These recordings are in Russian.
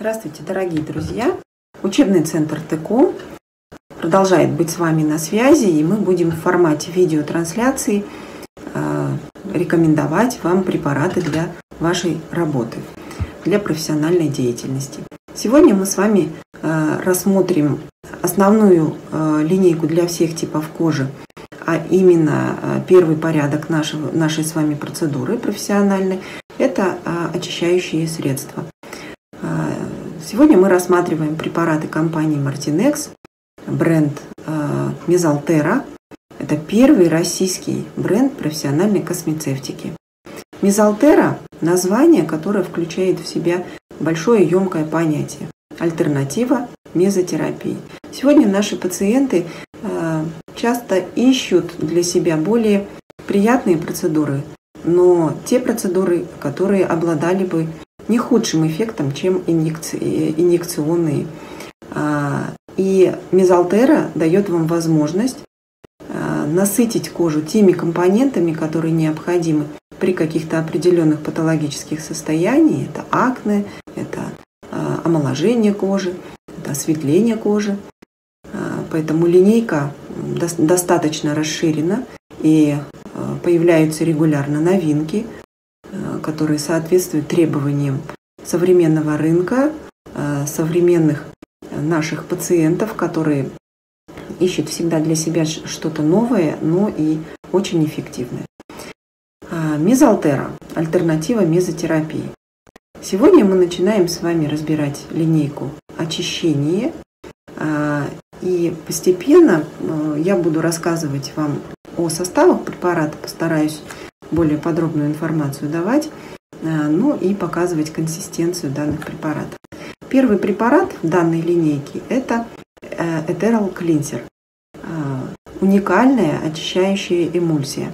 Здравствуйте, дорогие друзья! Учебный центр ТЭКО продолжает быть с вами на связи, и мы будем в формате видеотрансляции э, рекомендовать вам препараты для вашей работы, для профессиональной деятельности. Сегодня мы с вами э, рассмотрим основную э, линейку для всех типов кожи, а именно первый порядок нашего, нашей с вами процедуры профессиональной – это очищающие средства – Сегодня мы рассматриваем препараты компании Martinex, бренд Мезалтера. Это первый российский бренд профессиональной космецевтики. Мезалтера – название, которое включает в себя большое емкое понятие – альтернатива мезотерапии. Сегодня наши пациенты э, часто ищут для себя более приятные процедуры, но те процедуры, которые обладали бы не худшим эффектом, чем инъекции, инъекционные. А, и мезалтера дает вам возможность а, насытить кожу теми компонентами, которые необходимы при каких-то определенных патологических состояниях. Это акне, это а, омоложение кожи, это осветление кожи. Поэтому линейка достаточно расширена и появляются регулярно новинки – Э, которые соответствуют требованиям современного рынка, э, современных наших пациентов, которые ищут всегда для себя что-то новое, но и очень эффективное. А, мезалтера – альтернатива мезотерапии. Сегодня мы начинаем с вами разбирать линейку очищения, а, и постепенно э, я буду рассказывать вам о составах препарата, постараюсь более подробную информацию давать, э, ну и показывать консистенцию данных препаратов. Первый препарат в данной линейке – это Ethereal Cleanser, э, уникальная очищающая эмульсия.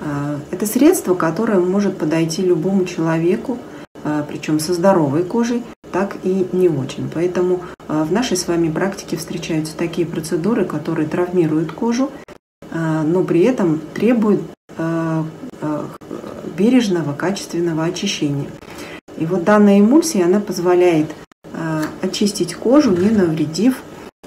Э, это средство, которое может подойти любому человеку, причем со здоровой кожей, так и не очень. Поэтому в нашей с вами практике встречаются такие процедуры, которые травмируют кожу, но при этом требуют бережного, качественного очищения. И вот данная эмульсия, она позволяет э, очистить кожу, не навредив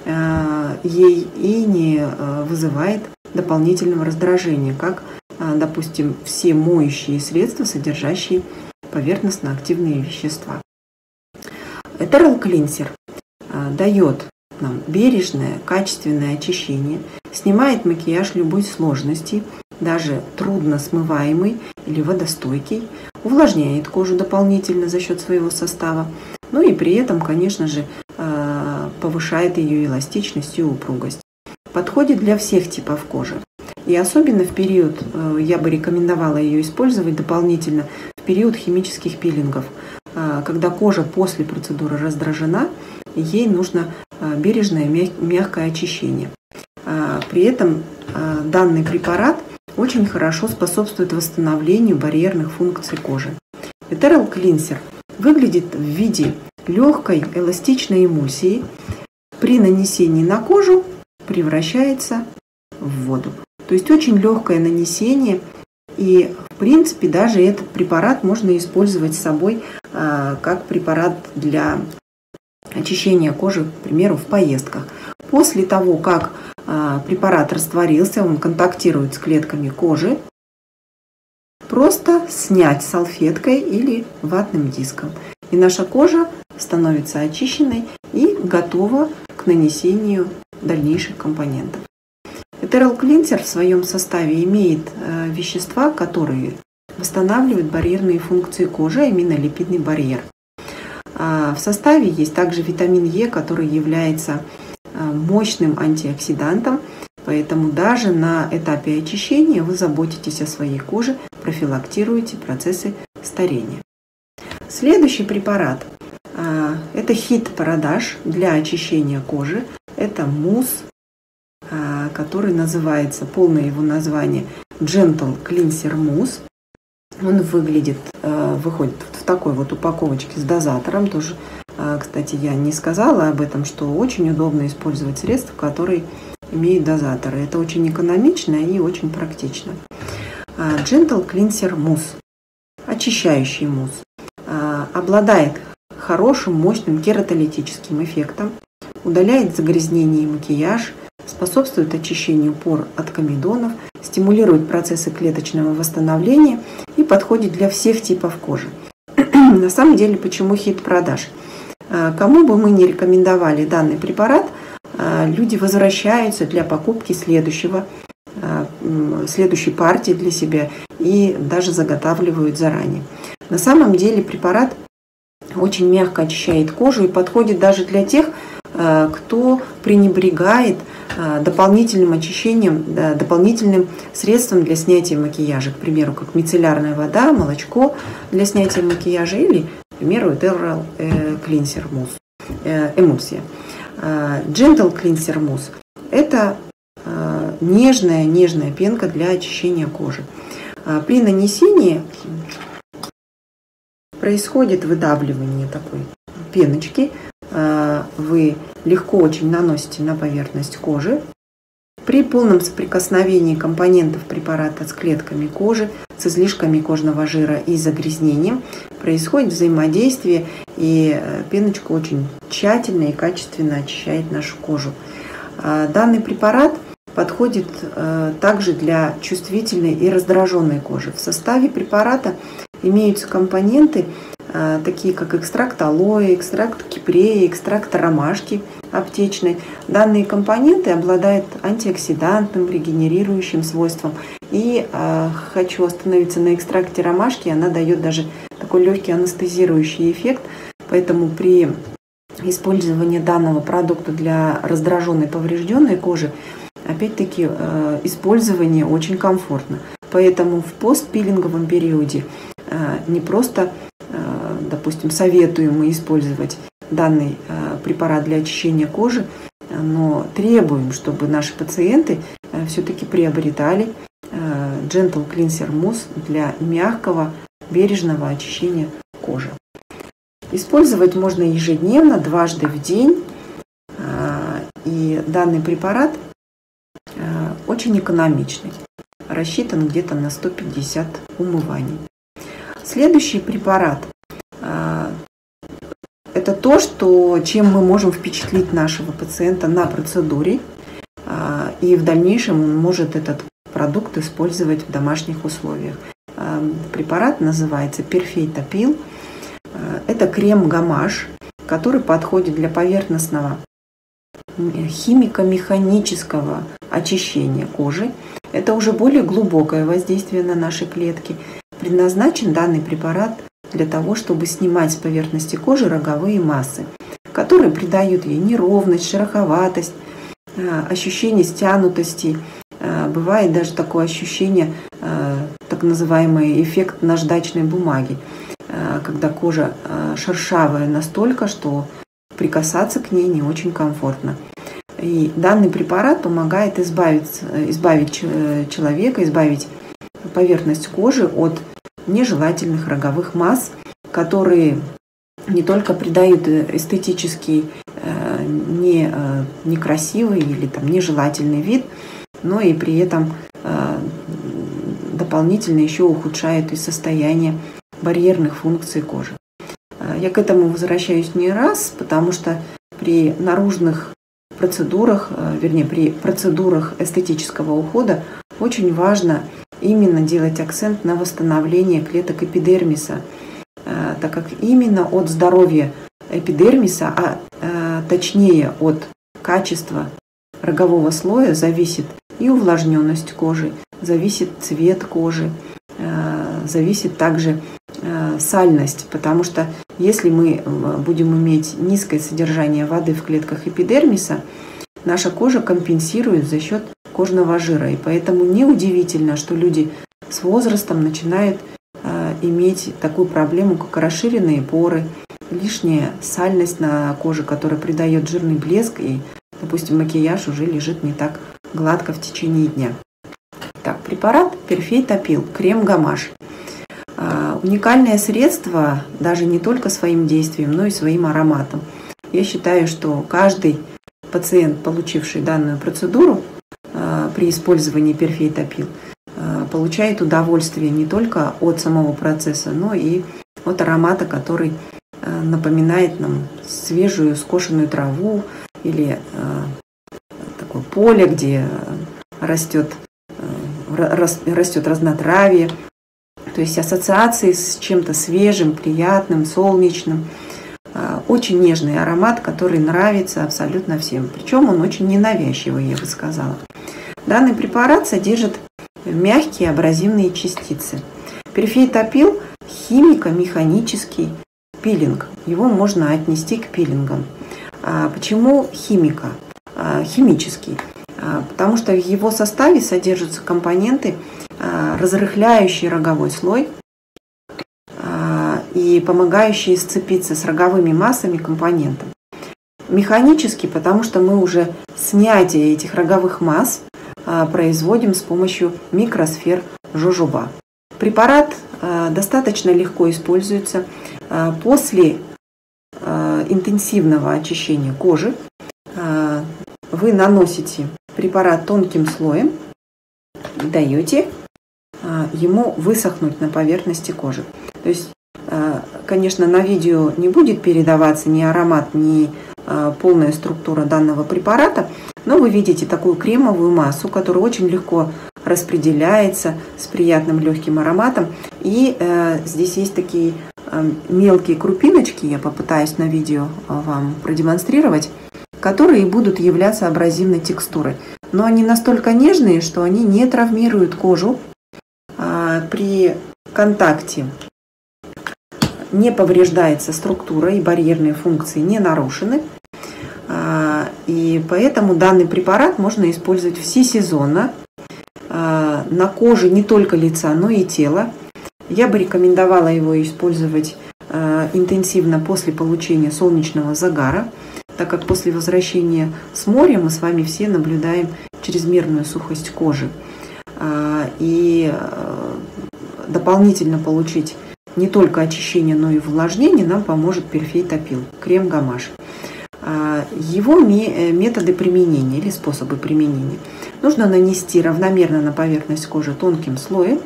э, ей и не э, вызывает дополнительного раздражения, как, допустим, все моющие средства, содержащие поверхностно-активные вещества. Этерал клинсер дает нам бережное, качественное очищение, снимает макияж любой сложности, даже трудно смываемый или водостойкий, увлажняет кожу дополнительно за счет своего состава, ну и при этом, конечно же, э, повышает ее эластичность и упругость. Подходит для всех типов кожи. И особенно в период, э, я бы рекомендовала ее использовать дополнительно, в период химических пилингов, э, когда кожа после процедуры раздражена, ей нужно бережное мягкое очищение. При этом данный препарат – очень хорошо способствует восстановлению барьерных функций кожи. Ethereal Cleanser выглядит в виде легкой эластичной эмульсии. При нанесении на кожу превращается в воду. То есть очень легкое нанесение и в принципе даже этот препарат можно использовать с собой а, как препарат для очищения кожи, к примеру, в поездках. После того, как препарат растворился, он контактирует с клетками кожи, просто снять салфеткой или ватным диском. И наша кожа становится очищенной и готова к нанесению дальнейших компонентов. Этерал Клинсер в своем составе имеет э, вещества, которые восстанавливают барьерные функции кожи, а именно липидный барьер. А в составе есть также витамин Е, который является мощным антиоксидантом, поэтому даже на этапе очищения вы заботитесь о своей коже, профилактируете процессы старения. Следующий препарат э, – это хит-продаж для очищения кожи. Это мусс, э, который называется, полное его название Gentle Cleanser Mousse. Он выглядит, выходит в такой вот упаковочке с дозатором, тоже кстати, я не сказала об этом, что очень удобно использовать средства, которые имеют дозаторы. Это очень экономично и очень практично. А, Gentle Cleanser Mousse. Очищающий мусс. А, обладает хорошим, мощным кератолитическим эффектом, удаляет загрязнение и макияж, способствует очищению пор от комедонов, стимулирует процессы клеточного восстановления и подходит для всех типов кожи. На самом деле, почему хит продаж? А, кому бы мы не рекомендовали данный препарат, а, люди возвращаются для покупки следующего, а, следующей партии для себя и даже заготавливают заранее. На самом деле препарат очень мягко очищает кожу и подходит даже для тех, кто пренебрегает дополнительным очищением, дополнительным средством для снятия макияжа, к примеру, как мицеллярная вода, молочко для снятия макияжа или к примеру, Ethereal Cleanser Mousse, эмульсия. Gentle Cleanser Mousse – это нежная, нежная пенка для очищения кожи. При нанесении происходит выдавливание такой пеночки. Вы легко очень наносите на поверхность кожи, при полном соприкосновении компонентов препарата с клетками кожи, с излишками кожного жира и загрязнением происходит взаимодействие, и э, пеночка очень тщательно и качественно очищает нашу кожу. А, данный препарат подходит э, также для чувствительной и раздраженной кожи. В составе препарата имеются компоненты, такие как экстракт алоэ, экстракт кипрея, экстракт ромашки аптечной. Данные компоненты обладают антиоксидантным, регенерирующим свойством. И э, хочу остановиться на экстракте ромашки, она дает даже такой легкий анестезирующий эффект, поэтому при использовании данного продукта для раздраженной поврежденной кожи опять-таки, э, использование очень комфортно. Поэтому в постпилинговом периоде э, не просто, допустим, советуем мы использовать данный препарат для очищения кожи, но требуем, чтобы наши пациенты все-таки приобретали Gentle Cleanser Mousse для мягкого, бережного очищения кожи. Использовать можно ежедневно, дважды в день. И данный препарат очень экономичный, рассчитан где-то на 150 умываний. Следующий препарат это то, что, чем мы можем впечатлить нашего пациента на процедуре, а, и в дальнейшем он может этот продукт использовать в домашних условиях. А, препарат называется Perfeitapil. Это крем-гамаш, который подходит для поверхностного химико-механического очищения кожи. Это уже более глубокое воздействие на наши клетки. Предназначен данный препарат для того, чтобы снимать с поверхности кожи роговые массы, которые придают ей неровность, шероховатость, э, ощущение стянутости. Э, бывает даже такое ощущение, э, так называемый эффект наждачной бумаги, когда кожа шершавая настолько, что прикасаться к ней не очень комфортно. И данный препарат помогает избавить, избавить человека, избавить поверхность кожи от нежелательных роговых масс, которые не только придают эстетический э, не, э, некрасивый или там, нежелательный вид, но и при этом э, дополнительно еще ухудшают и состояние барьерных функций кожи. Я к этому возвращаюсь не раз, потому что при наружных процедурах, э, вернее, при процедурах эстетического ухода очень важно именно делать акцент на восстановление клеток эпидермиса, э, так как именно от здоровья эпидермиса, а э, точнее от качества рогового слоя зависит и увлажненность кожи, зависит цвет кожи, зависит также сальность, потому что если мы будем иметь низкое содержание воды в клетках эпидермиса, наша кожа компенсирует за счет кожного жира. И поэтому неудивительно, что люди с возрастом начинают э, иметь такую проблему, как расширенные поры, лишняя сальность на коже, которая придает жирный блеск, и, допустим, макияж уже лежит не так гладко в течение дня. Так, препарат Перфейтопил, крем-гамаш. Уникальное средство даже не только своим действием, но и своим ароматом. Я считаю, что каждый пациент, получивший данную процедуру а, при использовании перфейтопил, а, получает удовольствие не только от самого процесса, но и от аромата, который а, напоминает нам свежую скошенную траву или такое поле, где растет, растет разнотравие. То есть ассоциации с чем-то свежим, приятным, солнечным. Очень нежный аромат, который нравится абсолютно всем. Причем он очень ненавязчивый, я бы сказала. Данный препарат содержит мягкие абразивные частицы. Перфейтопил – химико-механический пилинг. Его можно отнести к пилингам. А почему химика? А, химический. А, потому что в его составе содержатся компоненты, разрыхляющие роговой слой и помогающие сцепиться с роговыми массами компонентов. Механически, потому что мы уже снятие этих роговых масс производим с помощью микросфер жожоба. Препарат достаточно легко используется после интенсивного очищения кожи вы наносите препарат тонким слоем даете а, ему высохнуть на поверхности кожи. То есть, а, конечно, на видео не будет передаваться ни аромат, ни а, полная структура данного препарата, но вы видите такую кремовую массу, которая очень легко распределяется с приятным легким ароматом. И э, здесь есть такие э, мелкие крупиночки, я попытаюсь на видео вам продемонстрировать которые будут являться абразивной текстурой. Но они настолько нежные, что они не травмируют кожу а, при контакте. Не повреждается структура и барьерные функции не нарушены. А, и поэтому данный препарат можно использовать всесезонно а, на коже не только лица, но и тела. Я бы рекомендовала его использовать интенсивно после получения солнечного загара – так как после возвращения с моря мы с вами все наблюдаем чрезмерную сухость кожи. А, и дополнительно получить не только очищение, но и увлажнение нам поможет перфейтопил, крем гамаш. А, его э, методы применения или способы применения. Нужно нанести равномерно на поверхность кожи тонким слоем.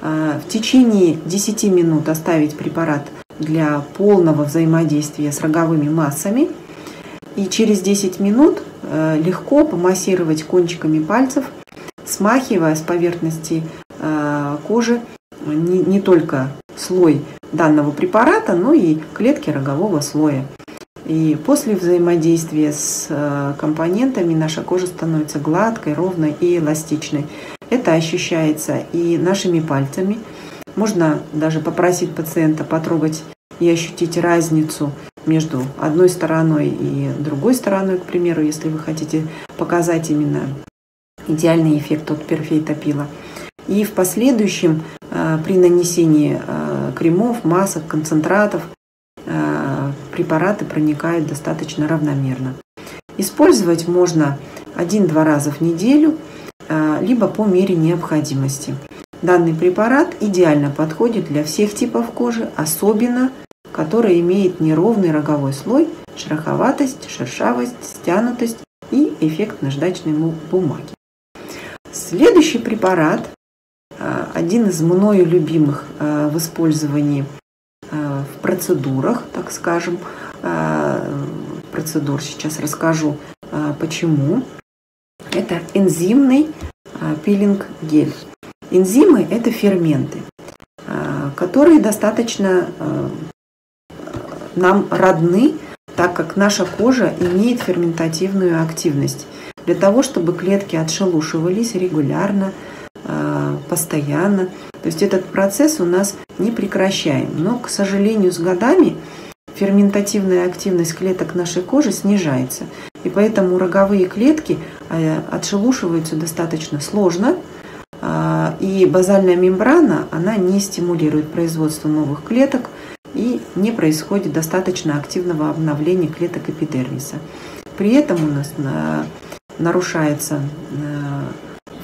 А, в течение 10 минут оставить препарат для полного взаимодействия с роговыми массами – и через 10 минут э, легко помассировать кончиками пальцев, смахивая с поверхности э, кожи не, не только слой данного препарата, но и клетки рогового слоя. И после взаимодействия с э, компонентами наша кожа становится гладкой, ровной и эластичной. Это ощущается и нашими пальцами. Можно даже попросить пациента потрогать и ощутить разницу между одной стороной и другой стороной, к примеру, если вы хотите показать именно идеальный эффект от перфейтопила. И в последующем э, при нанесении э, кремов, масок, концентратов э, препараты проникают достаточно равномерно. Использовать можно один-два раза в неделю, либо по мере необходимости. Данный препарат идеально подходит для всех типов кожи, особенно которая имеет неровный роговой слой, шероховатость, шершавость, стянутость и эффект наждачной бумаги. Следующий препарат, один из мною любимых а, в использовании а, в процедурах, так скажем, процедур сейчас расскажу почему. Это энзимный пилинг-гель. Энзимы – это ферменты, которые достаточно нам родны, так как наша кожа имеет ферментативную активность. Для того, чтобы клетки отшелушивались регулярно, а, постоянно. То есть этот процесс у нас не прекращаем. Но, к сожалению, с годами ферментативная активность клеток нашей кожи снижается. И поэтому роговые клетки а, отшелушиваются достаточно сложно. А, и базальная мембрана, она не стимулирует производство новых клеток, и не происходит достаточно активного обновления клеток эпидермиса. При этом у нас нарушается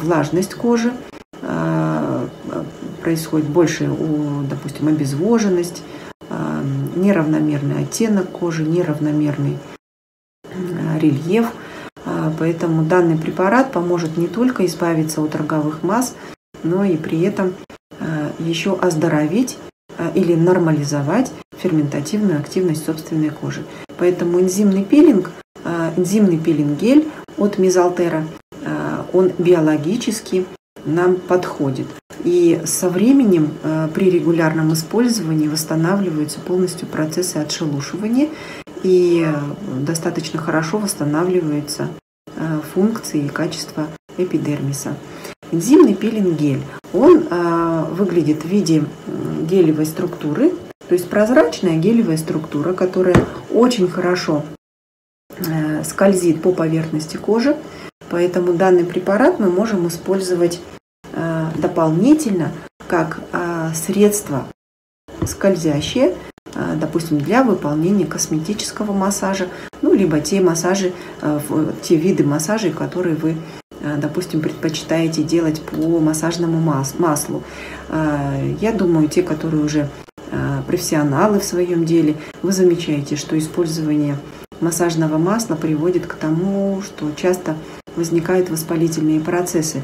влажность кожи, происходит больше, допустим, обезвоженность, неравномерный оттенок кожи, неравномерный рельеф. Поэтому данный препарат поможет не только избавиться от роговых масс, но и при этом еще оздоровить Э, или нормализовать ферментативную активность собственной кожи. Поэтому энзимный пилинг, энзимный пилинг-гель от Мизалтера, он биологически нам подходит. И со временем при регулярном использовании восстанавливаются полностью процессы отшелушивания и достаточно хорошо восстанавливаются функции и качество эпидермиса. Энзимный пилинг-гель. Он э, выглядит в виде гелевой структуры, то есть прозрачная гелевая структура, которая очень хорошо э, скользит по поверхности кожи. Поэтому данный препарат мы можем использовать э, дополнительно как э, средство скользящее, э, допустим, для выполнения косметического массажа, ну, либо те массажи, э, те виды массажей, которые вы допустим, предпочитаете делать по массажному маслу. Я думаю, те, которые уже профессионалы в своем деле, вы замечаете, что использование массажного масла приводит к тому, что часто возникают воспалительные процессы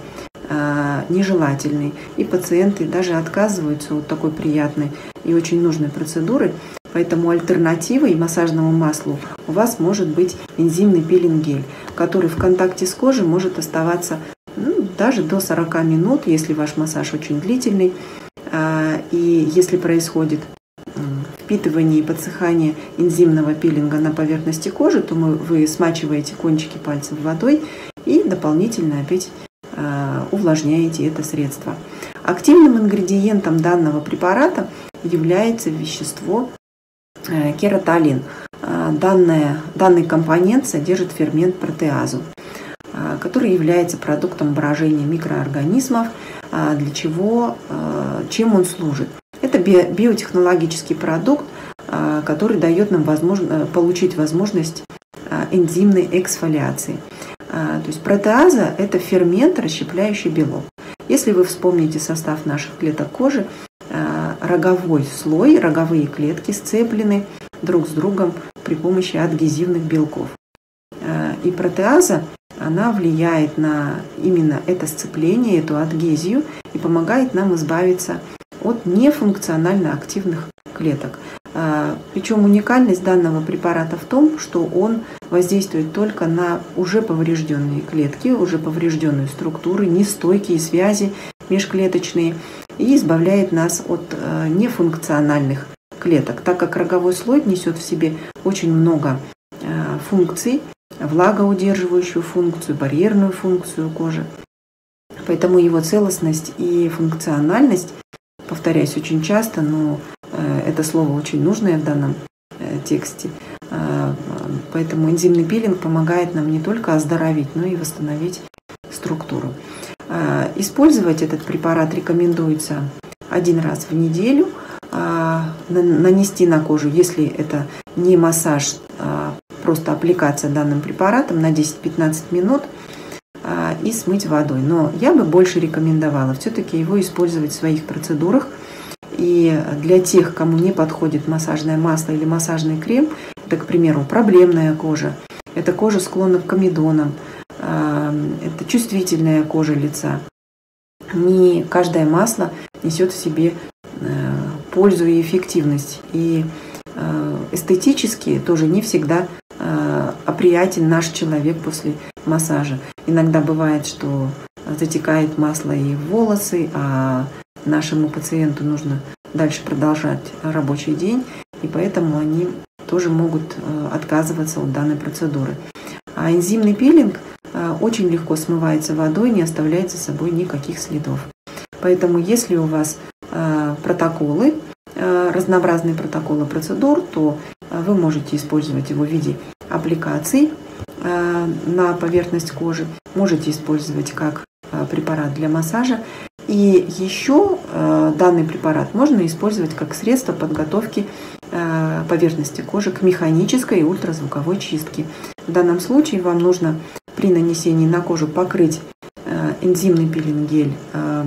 нежелательные, и пациенты даже отказываются от такой приятной и очень нужной процедуры, Поэтому альтернативой массажному маслу у вас может быть энзимный пилинг-гель, который в контакте с кожей может оставаться ну, даже до 40 минут, если ваш массаж очень длительный. А, и если происходит впитывание и подсыхание энзимного пилинга на поверхности кожи, то вы смачиваете кончики пальцев водой и дополнительно опять увлажняете это средство. Активным ингредиентом данного препарата является вещество Э, кератолин. Э, данная, данный компонент содержит фермент протеазу, э, который является продуктом брожения микроорганизмов, для чего, чем он служит. Это биотехнологический продукт, который дает нам возможно, получить возможность энзимной эксфолиации. То есть протеаза – это фермент, расщепляющий белок. Если вы вспомните состав наших клеток кожи, роговой слой, роговые клетки сцеплены друг с другом при помощи адгезивных белков. Э, и протеаза, она влияет на именно это сцепление, эту адгезию и помогает нам избавиться от нефункционально активных клеток. Э, Причем уникальность данного препарата в том, что он воздействует только на уже поврежденные клетки, уже поврежденные структуры, нестойкие связи межклеточные и избавляет нас от э, нефункциональных клеток, так как роговой слой несет в себе очень много э, функций, влагоудерживающую функцию, барьерную функцию кожи. Поэтому его целостность и функциональность, повторяюсь очень часто, но это слово очень нужное в данном тексте, поэтому энзимный пилинг помогает нам не только оздоровить, но и восстановить структуру. Э, использовать этот препарат рекомендуется один раз в неделю, э, нанести на кожу, если это не массаж, а просто аппликация данным препаратом на 10-15 минут э, и смыть водой. Но я бы больше рекомендовала все-таки его использовать в своих процедурах. И для тех, кому не подходит массажное масло или массажный крем, это, к примеру, проблемная кожа, это кожа склонна к комедонам, это чувствительная кожа лица. Не каждое масло несет в себе э, пользу и эффективность. И э, эстетически тоже не всегда э, приятен наш человек после массажа. Иногда бывает, что затекает масло и в волосы, а нашему пациенту нужно дальше продолжать рабочий день, и поэтому они тоже могут отказываться от данной процедуры. А энзимный пилинг – Э, очень легко смывается водой, не оставляет за собой никаких следов. Поэтому если у вас э, протоколы, э, разнообразные протоколы процедур, то вы можете использовать его в виде аппликаций на поверхность кожи, можете использовать как препарат для массажа. И еще данный препарат можно использовать как средство подготовки поверхности кожи к механической и ультразвуковой чистке. В данном случае вам нужно при нанесении на кожу покрыть э, энзимный пилинг-гель э,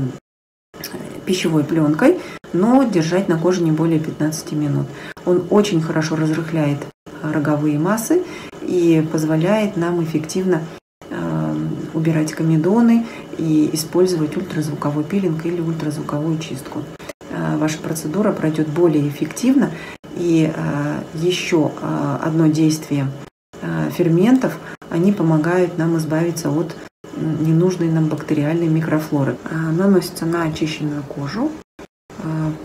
пищевой пленкой, но держать на коже не более 15 минут. Он очень хорошо разрыхляет роговые массы и позволяет нам эффективно э, убирать комедоны и использовать ультразвуковой пилинг или ультразвуковую чистку. Ваша процедура пройдет более эффективно и еще одно действие ферментов, они помогают нам избавиться от ненужной нам бактериальной микрофлоры. Наносится на очищенную кожу.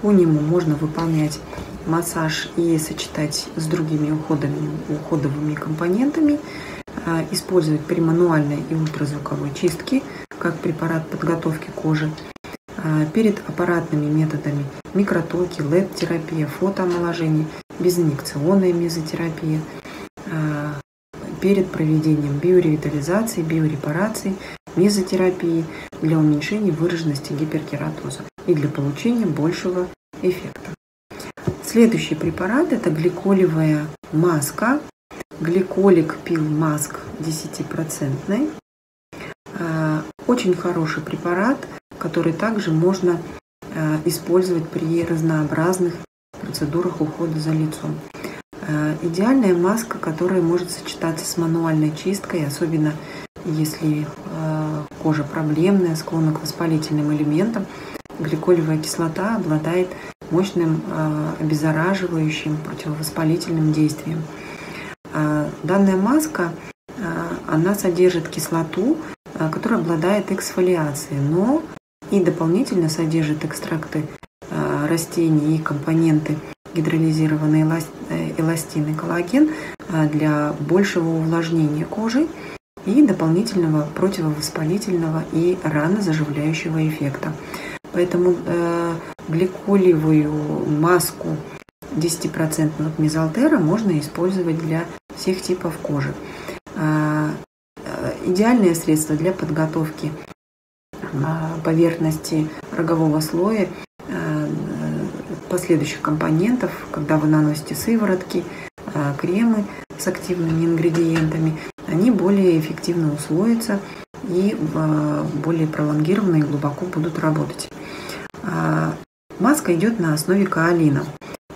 По нему можно выполнять массаж и сочетать с другими уходами, уходовыми компонентами. Использовать при мануальной и ультразвуковой чистке как препарат подготовки кожи. Перед аппаратными методами микротоки, LED-терапия, фотоомоложение, безинъекционная мезотерапия – перед проведением биоревитализации, биорепарации, мезотерапии для уменьшения выраженности гиперкератоза и для получения большего эффекта. Следующий препарат – это гликолевая маска, гликолик пил маск 10%. Очень хороший препарат, который также можно а, использовать при разнообразных процедурах ухода за лицом. Э, идеальная маска, которая может сочетаться с мануальной чисткой, особенно если э, кожа проблемная, склонна к воспалительным элементам. Гликолевая кислота обладает мощным э, обеззараживающим противовоспалительным действием. Данная маска, она содержит кислоту, которая обладает эксфолиацией, но и дополнительно содержит экстракты растений и компоненты гидролизированный э, эластин и коллаген а, для большего увлажнения кожи и дополнительного противовоспалительного и ранозаживляющего эффекта. Поэтому э, гликолевую маску 10% мезалтера можно использовать для всех типов кожи. Э, идеальное средство для подготовки а, поверхности рогового слоя последующих компонентов, когда вы наносите сыворотки, а, кремы с активными ингредиентами, они более эффективно усвоятся и более пролонгированно и глубоко будут работать. А, маска идет на основе каолина,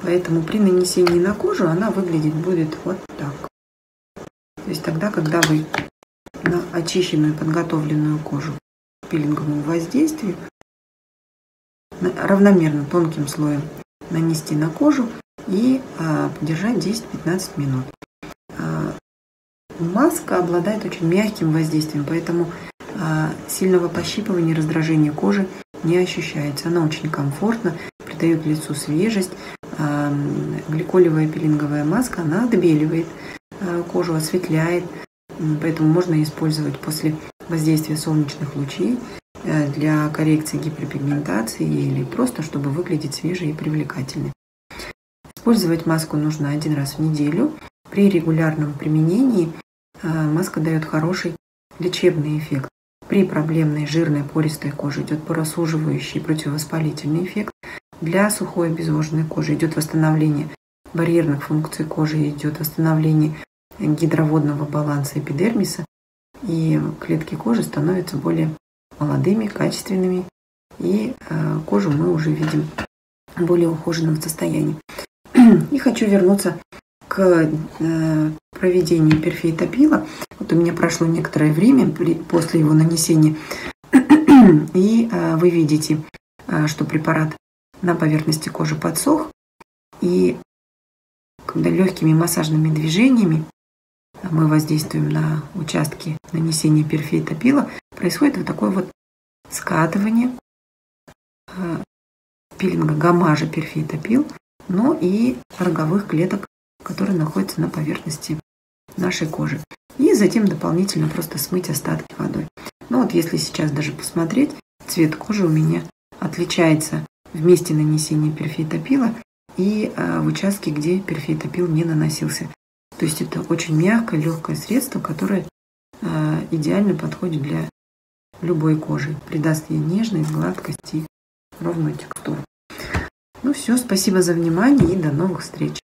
поэтому при нанесении на кожу она выглядеть будет вот так. То есть тогда, когда вы на очищенную подготовленную кожу пилинговому воздействию равномерно тонким слоем нанести на кожу и а, подержать 10-15 минут. А, маска обладает очень мягким воздействием, поэтому а, сильного пощипывания, раздражения кожи не ощущается. Она очень комфортна, придает лицу свежесть. Гликолевая пилинговая маска, она отбеливает кожу, осветляет, поэтому можно использовать после воздействия солнечных лучей Э, для коррекции гиперпигментации или просто чтобы выглядеть свежей и привлекательной. Использовать маску нужно один раз в неделю. При регулярном применении э, маска дает хороший лечебный эффект. При проблемной жирной пористой коже идет порасуживающий противовоспалительный эффект. Для сухой обезвоженной кожи идет восстановление барьерных функций кожи, идет восстановление гидроводного баланса эпидермиса, и клетки кожи становятся более молодыми, качественными, и э, кожу мы уже видим более ухоженном состоянии. И хочу вернуться к э, проведению перфейтопила. Вот у меня прошло некоторое время после его нанесения, и э, вы видите, что препарат на поверхности кожи подсох, и когда легкими массажными движениями мы воздействуем на участки нанесения перфейтопила, происходит вот такое вот скатывание э, пилинга гамажа перфейтопил, но и роговых клеток, которые находятся на поверхности нашей кожи. И затем дополнительно просто смыть остатки водой. Ну вот если сейчас даже посмотреть, цвет кожи у меня отличается в месте нанесения перфейтопила и э, в участке, где перфейтопил не наносился. То есть это очень мягкое, легкое средство, которое э, идеально подходит для любой кожи, придаст ей нежность, гладкость и ровную текстуру. Ну все, спасибо за внимание и до новых встреч.